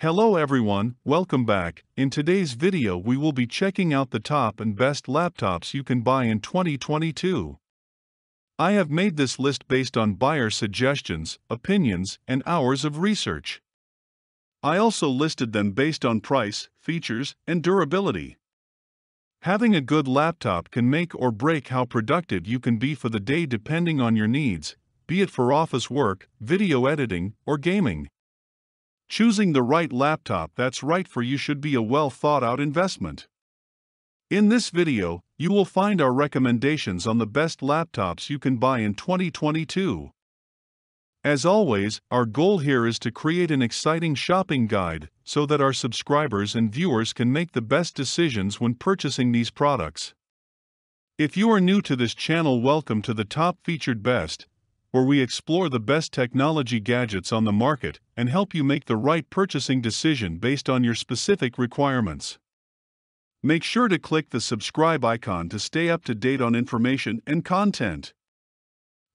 Hello everyone, welcome back. In today's video we will be checking out the top and best laptops you can buy in 2022. I have made this list based on buyer suggestions, opinions, and hours of research. I also listed them based on price, features, and durability. Having a good laptop can make or break how productive you can be for the day depending on your needs, be it for office work, video editing, or gaming. Choosing the right laptop that's right for you should be a well thought out investment. In this video, you will find our recommendations on the best laptops you can buy in 2022. As always, our goal here is to create an exciting shopping guide so that our subscribers and viewers can make the best decisions when purchasing these products. If you are new to this channel, welcome to the top featured best, where we explore the best technology gadgets on the market and help you make the right purchasing decision based on your specific requirements. Make sure to click the subscribe icon to stay up to date on information and content.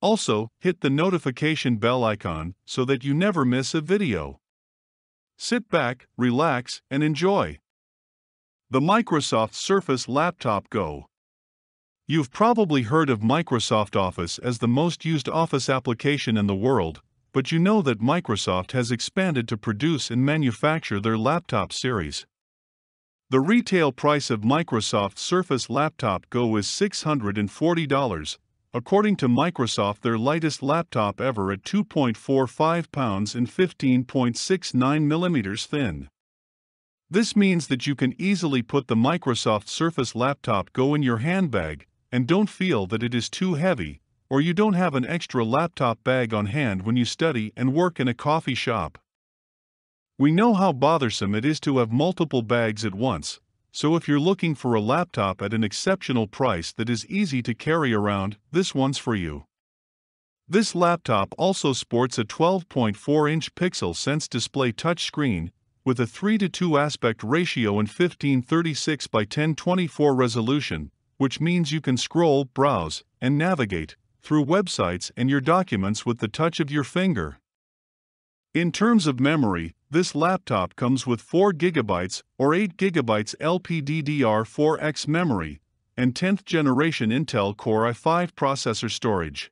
Also, hit the notification bell icon so that you never miss a video. Sit back, relax, and enjoy. The Microsoft Surface Laptop Go You've probably heard of Microsoft Office as the most used Office application in the world, but you know that Microsoft has expanded to produce and manufacture their laptop series. The retail price of Microsoft Surface Laptop Go is $640, according to Microsoft their lightest laptop ever at 2.45 pounds and 15.69 millimeters thin. This means that you can easily put the Microsoft Surface Laptop Go in your handbag and don't feel that it is too heavy, or you don't have an extra laptop bag on hand when you study and work in a coffee shop. We know how bothersome it is to have multiple bags at once, so if you're looking for a laptop at an exceptional price that is easy to carry around, this one's for you. This laptop also sports a 12.4-inch Pixel Sense display touchscreen, with a 3 to 2 aspect ratio and 1536 by 1024 resolution, which means you can scroll, browse, and navigate through websites and your documents with the touch of your finger. In terms of memory, this laptop comes with 4GB or 8GB LPDDR4X memory and 10th generation Intel Core i5 processor storage.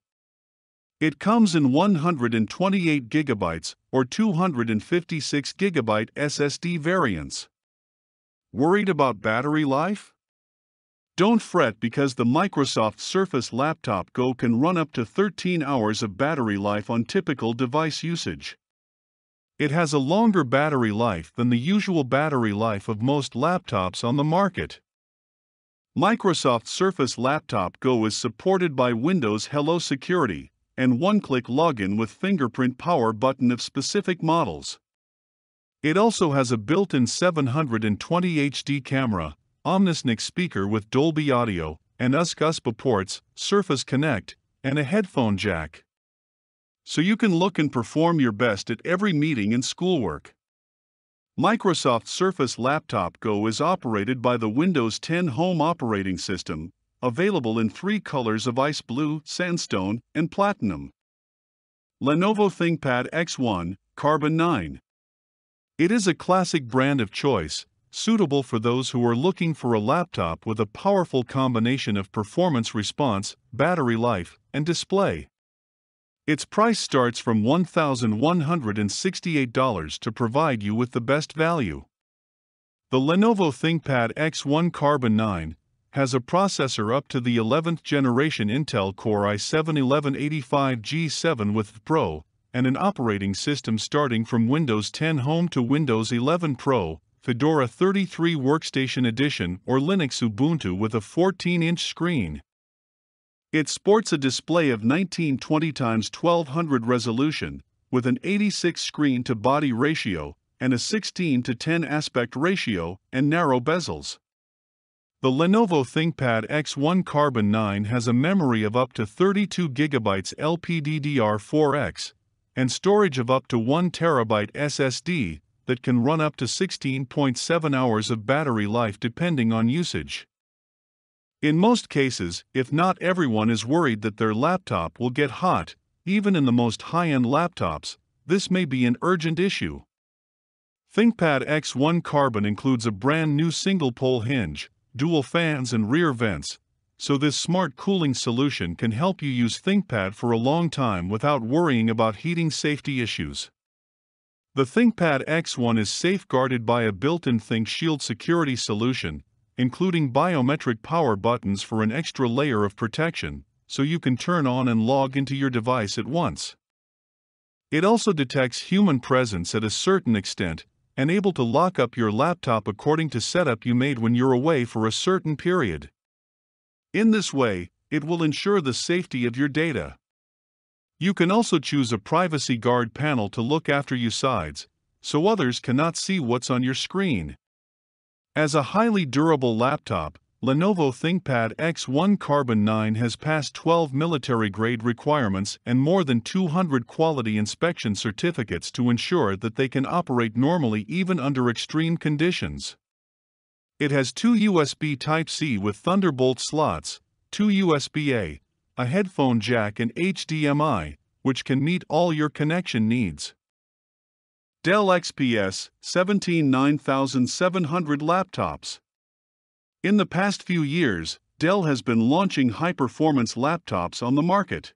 It comes in 128GB or 256GB SSD variants. Worried about battery life? Don't fret because the Microsoft Surface Laptop Go can run up to 13 hours of battery life on typical device usage. It has a longer battery life than the usual battery life of most laptops on the market. Microsoft Surface Laptop Go is supported by Windows Hello Security and one-click login with fingerprint power button of specific models. It also has a built-in 720 HD camera, Omnisonic speaker with Dolby Audio, and USB ports, Surface Connect, and a headphone jack. So you can look and perform your best at every meeting and schoolwork. Microsoft Surface Laptop Go is operated by the Windows 10 Home operating system, available in three colors of ice blue, sandstone, and platinum. Lenovo ThinkPad X1, Carbon 9. It is a classic brand of choice, suitable for those who are looking for a laptop with a powerful combination of performance response, battery life, and display. Its price starts from $1,168 to provide you with the best value. The Lenovo ThinkPad X1 Carbon 9 has a processor up to the 11th generation Intel Core i7-1185G7 with Pro and an operating system starting from Windows 10 Home to Windows 11 Pro Fedora 33 Workstation Edition or Linux Ubuntu with a 14-inch screen. It sports a display of 1920 x 1200 resolution, with an 86 screen to body ratio and a 16 to 10 aspect ratio and narrow bezels. The Lenovo ThinkPad X1 Carbon 9 has a memory of up to 32 GB LPDDR4X and storage of up to 1 TB SSD that can run up to 16.7 hours of battery life depending on usage. In most cases, if not everyone is worried that their laptop will get hot, even in the most high end laptops, this may be an urgent issue. ThinkPad X1 Carbon includes a brand new single pole hinge, dual fans, and rear vents, so this smart cooling solution can help you use ThinkPad for a long time without worrying about heating safety issues. The ThinkPad X1 is safeguarded by a built-in ThinkShield security solution, including biometric power buttons for an extra layer of protection, so you can turn on and log into your device at once. It also detects human presence at a certain extent and able to lock up your laptop according to setup you made when you're away for a certain period. In this way, it will ensure the safety of your data. You can also choose a privacy guard panel to look after you sides, so others cannot see what's on your screen. As a highly durable laptop, Lenovo ThinkPad X1 Carbon 9 has passed 12 military-grade requirements and more than 200 quality inspection certificates to ensure that they can operate normally even under extreme conditions. It has two USB Type-C with Thunderbolt slots, two USB-A, a headphone jack and HDMI, which can meet all your connection needs. Dell XPS 17 9700 laptops. In the past few years, Dell has been launching high-performance laptops on the market.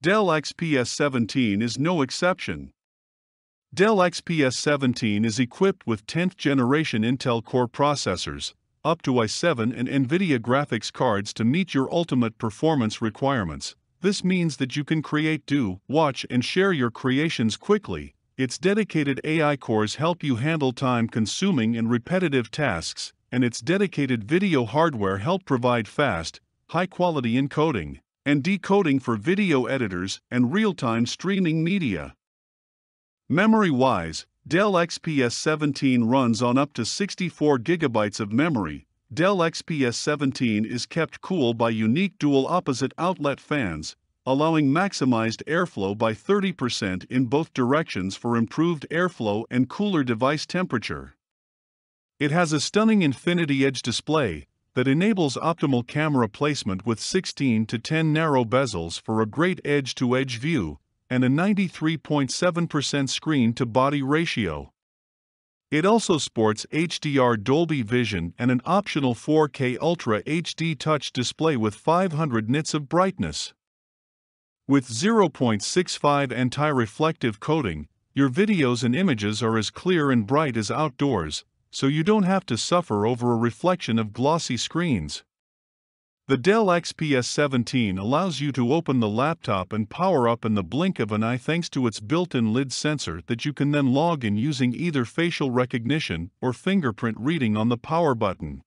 Dell XPS 17 is no exception. Dell XPS 17 is equipped with 10th generation Intel Core processors, up to i7 and NVIDIA graphics cards to meet your ultimate performance requirements. This means that you can create, do, watch, and share your creations quickly. Its dedicated AI cores help you handle time consuming and repetitive tasks, and its dedicated video hardware help provide fast, high quality encoding and decoding for video editors and real time streaming media. Memory wise, Dell XPS 17 runs on up to 64 GB of memory. Dell XPS 17 is kept cool by unique dual opposite outlet fans, allowing maximized airflow by 30% in both directions for improved airflow and cooler device temperature. It has a stunning Infinity Edge display that enables optimal camera placement with 16 to 10 narrow bezels for a great edge to edge view and a 93.7% screen to body ratio. It also sports HDR Dolby Vision and an optional 4K Ultra HD touch display with 500 nits of brightness. With 0.65 anti-reflective coating, your videos and images are as clear and bright as outdoors, so you don't have to suffer over a reflection of glossy screens. The Dell XPS 17 allows you to open the laptop and power up in the blink of an eye thanks to its built-in lid sensor that you can then log in using either facial recognition or fingerprint reading on the power button.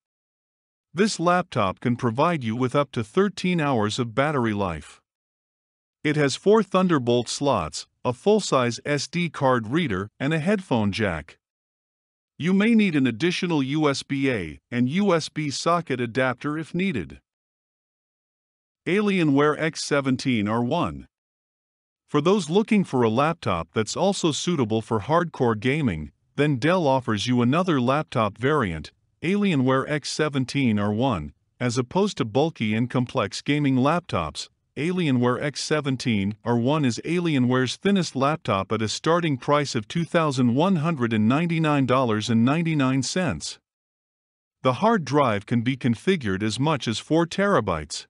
This laptop can provide you with up to 13 hours of battery life. It has four Thunderbolt slots, a full-size SD card reader, and a headphone jack. You may need an additional USB-A and USB socket adapter if needed. Alienware X17 R1 For those looking for a laptop that's also suitable for hardcore gaming, then Dell offers you another laptop variant, Alienware X17 R1, as opposed to bulky and complex gaming laptops, Alienware X17 R1 is Alienware's thinnest laptop at a starting price of $2,199.99. The hard drive can be configured as much as 4 terabytes.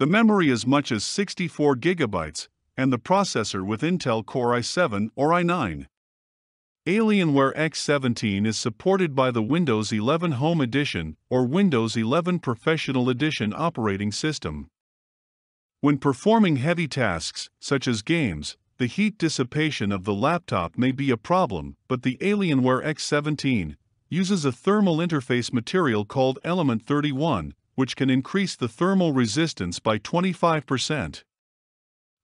The memory as much as 64 gigabytes, and the processor with Intel Core i7 or i9. Alienware X17 is supported by the Windows 11 Home Edition or Windows 11 Professional Edition operating system. When performing heavy tasks, such as games, the heat dissipation of the laptop may be a problem, but the Alienware X17 uses a thermal interface material called Element 31, which can increase the thermal resistance by 25%.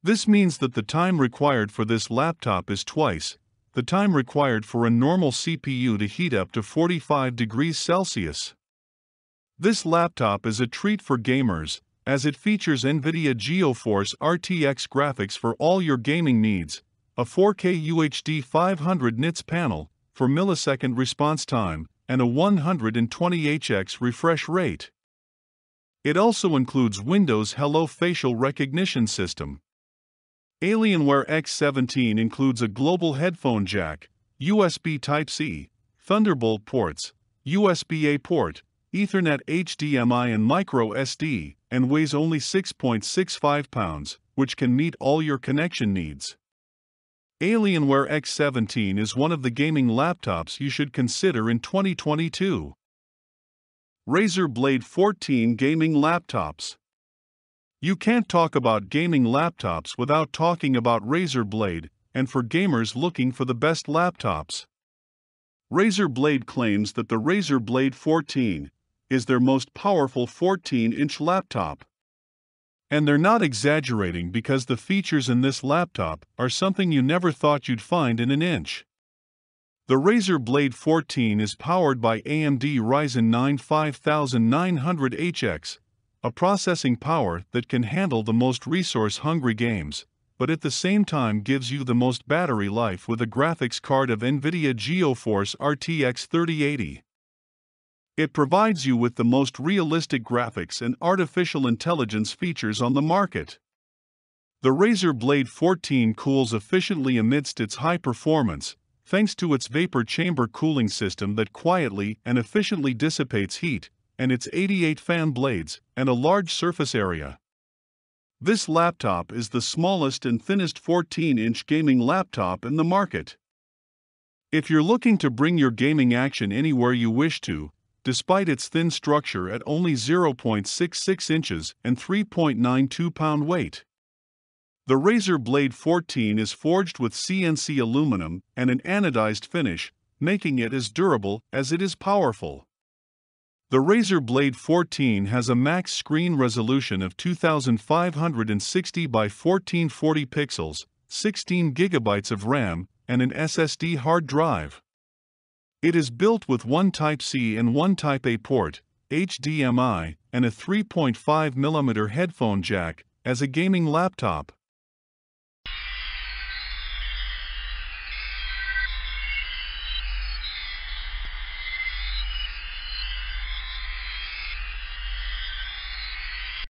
This means that the time required for this laptop is twice the time required for a normal CPU to heat up to 45 degrees Celsius. This laptop is a treat for gamers, as it features NVIDIA GeForce RTX graphics for all your gaming needs, a 4K UHD 500 nits panel for millisecond response time, and a 120Hz refresh rate. It also includes Windows Hello facial recognition system. Alienware X17 includes a global headphone jack, USB Type-C, Thunderbolt ports, USB-A port, Ethernet HDMI and micro SD, and weighs only 6.65 pounds, which can meet all your connection needs. Alienware X17 is one of the gaming laptops you should consider in 2022. Razer Blade 14 Gaming Laptops You can't talk about gaming laptops without talking about Razer Blade, and for gamers looking for the best laptops. Razer Blade claims that the Razer Blade 14 is their most powerful 14-inch laptop. And they're not exaggerating because the features in this laptop are something you never thought you'd find in an inch. The Razer Blade 14 is powered by AMD Ryzen 9 5900HX, a processing power that can handle the most resource-hungry games, but at the same time gives you the most battery life with a graphics card of NVIDIA GeForce RTX 3080. It provides you with the most realistic graphics and artificial intelligence features on the market. The Razer Blade 14 cools efficiently amidst its high performance, thanks to its vapor chamber cooling system that quietly and efficiently dissipates heat, and its 88 fan blades, and a large surface area. This laptop is the smallest and thinnest 14-inch gaming laptop in the market. If you're looking to bring your gaming action anywhere you wish to, despite its thin structure at only 0.66 inches and 3.92 pound weight, the Razer Blade 14 is forged with CNC aluminum and an anodized finish, making it as durable as it is powerful. The Razer Blade 14 has a max screen resolution of 2560 by 1440 pixels, 16 gigabytes of RAM, and an SSD hard drive. It is built with one Type-C and one Type-A port, HDMI, and a 3.5mm headphone jack as a gaming laptop.